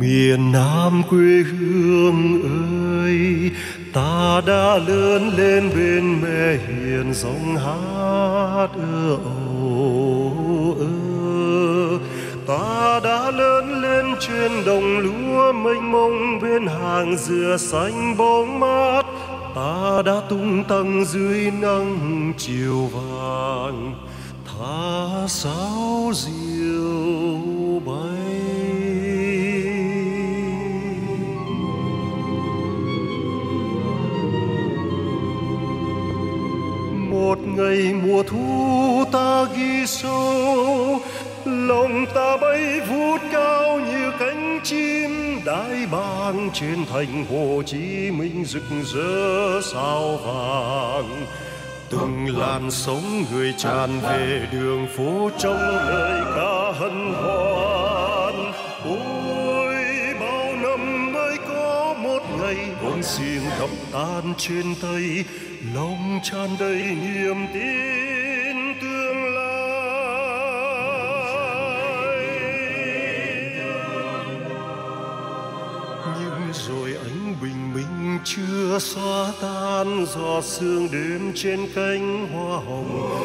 miền Nam quê hương ơi, ta đã lớn lên bên mẹ hiền dòng hát ơ ồ ơ. Ta đã lớn lên trên đồng lúa mênh mông, bên hàng dừa xanh bóng mát. Ta đã tung tăng dưới nắng chiều vàng thả sáo diều. Một ngày mùa thu ta ghi sâu lòng ta bay vút cao như cánh chim đại bang trên thành hồ chí minh rực rỡ sao vàng. Từng làn sóng người tràn về đường phố trong lời ca hân hoan. Ôi, bao năm mới có một ngày bóng xiềng đập tan trên tay lòng tràn đầy niềm tin tương lai. Nhưng rồi ánh bình minh chưa xóa tan giọt sương đêm trên cánh hoa hồng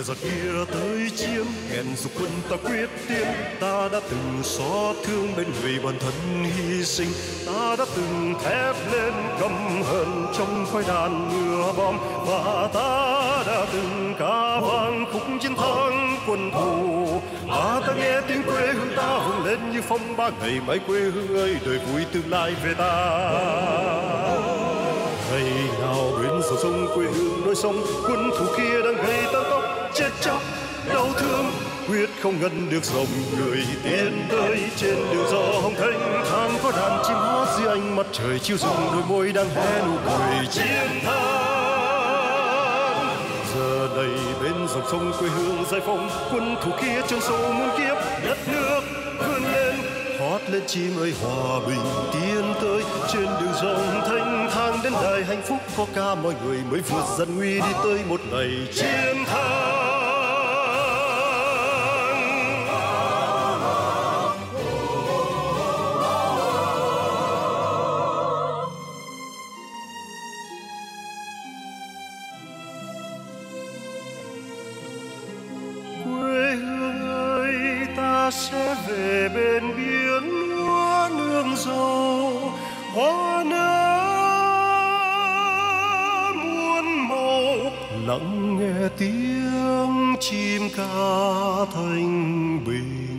Kìa giọt kia tới chiếm hẹn dục quân ta quyết tiến. Ta đã từng xót thương bên người bản thân hy sinh. Ta đã từng thép lên căm hận trong khói đạn mưa bom. Và ta đã từng ca vang khúc chiến thắng quân thù. Và ta nghe tiếng quê hương ta hùng lên như phong ba ngày mãi quê hương ơi, đời vui tương lai về ta. Ngày nào bên dòng sông quê hương đôi sông, quân thù kia đang gây ta chết chóc đau thương. Quyết không ngăn được dòng người tiến tới. Trên đường gió hồng thanh thang có đàn chim hót dưới ánh mặt trời chiếu rừng đôi môi đang hé nụ cười chiến thắng. Giờ đây bên dòng sông quê hương giải phóng quân thủ kia trong sâu muôn kiếp đất nước vươn lên. Hót lên chim ơi hòa bình tiến tới. Trên đường dòng thanh thang đến đời hạnh phúc có ca mọi người mới vượt dần nguy đi tới một ngày chiến thắng hoa nở muôn màu. Lắng nghe tiếng chim ca thanh bình.